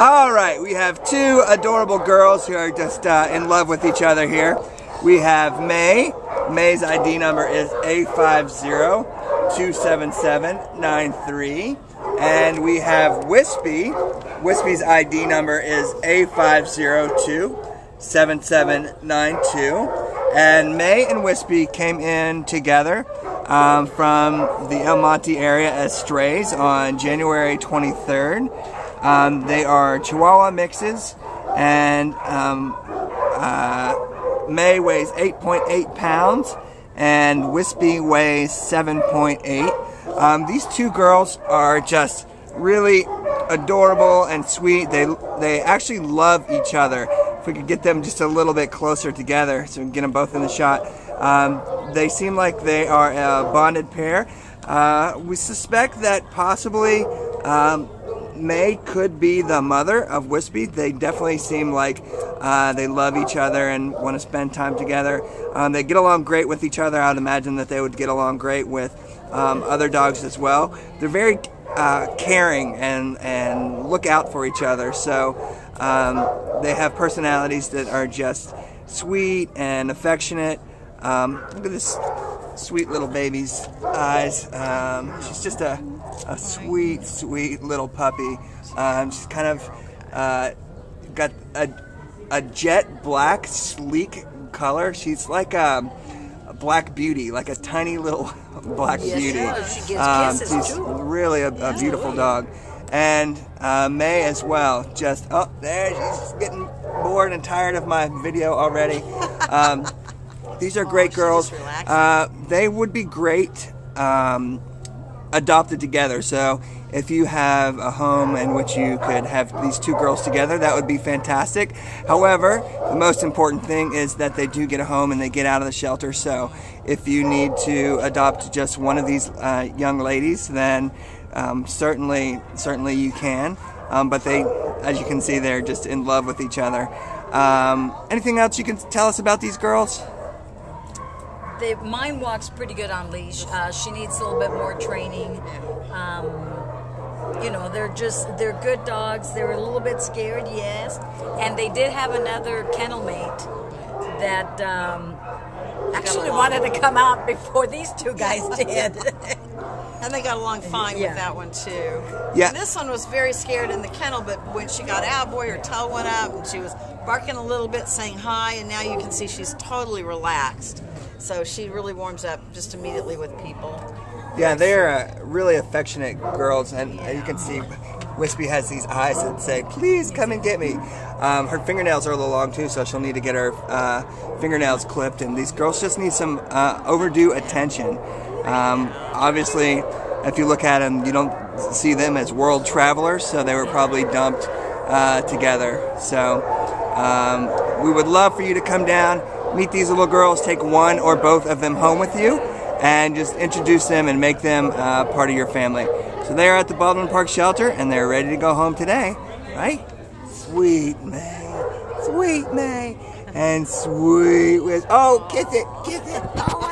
All right, we have two adorable girls who are just uh, in love with each other here. We have May. May's ID number is A50-277-93. And we have Wispy. Wispy's ID number is A502-7792. And May and Wispy came in together um, from the El Monte area as strays on January 23rd. Um, they are Chihuahua mixes, and um, uh, May weighs 8.8 pounds, and Wispy weighs 7.8. Um, these two girls are just really adorable and sweet. They they actually love each other. If we could get them just a little bit closer together, so we can get them both in the shot. Um, they seem like they are a bonded pair. Uh, we suspect that possibly um, May could be the mother of Wispy. They definitely seem like uh, they love each other and want to spend time together. Um, they get along great with each other. I'd imagine that they would get along great with um, other dogs as well. They're very uh, caring and, and look out for each other. So um, they have personalities that are just sweet and affectionate. Um, look at this sweet little baby's eyes. Um, she's just a, a sweet, sweet little puppy. Um, she's kind of uh, got a, a jet black, sleek color. She's like a, a black beauty, like a tiny little black Yes, beauty. she Um, kisses, she's too. really a, a beautiful dog. And uh, May as well. Just, oh, there, she's getting bored and tired of my video already. Um, these are great she's girls. Uh, they would be great um, adopted together. So if you have a home in which you could have these two girls together, that would be fantastic. However, the most important thing is that they do get a home and they get out of the shelter. So if you need to adopt just one of these uh, young ladies, then um, certainly, certainly you can. Um, but they, as you can see, they're just in love with each other. Um, anything else you can tell us about these girls? The, mine walks pretty good on leash. Uh, she needs a little bit more training. Um, you know, they're just they're good dogs. They're a little bit scared, yes. And they did have another kennel mate that um, actually wanted to come out before these two guys did. And they got along fine Yeah. with that one too. Yeah. And this one was very scared in the kennel, but when she got out, boy, her tail went up and she was barking a little bit, saying hi, and now you can see she's totally relaxed. So she really warms up just immediately with people. Yeah, they're uh, really affectionate girls, and uh, you can see Wispy has these eyes that say, "Please come and get me." Um, her fingernails are a little long too, so she'll need to get her uh, fingernails clipped. And these girls just need some uh, overdue attention. Um, obviously, if you look at them, you don't see them as world travelers, so they were probably dumped uh, together. So um, we would love for you to come down, meet these little girls, take one or both of them home with you, and just introduce them and make them uh, part of your family. So they are at the Baldwin Park Shelter, and they're ready to go home today, right? Sweet May, sweet May, and sweet. Oh, kiss it, kiss it. Oh,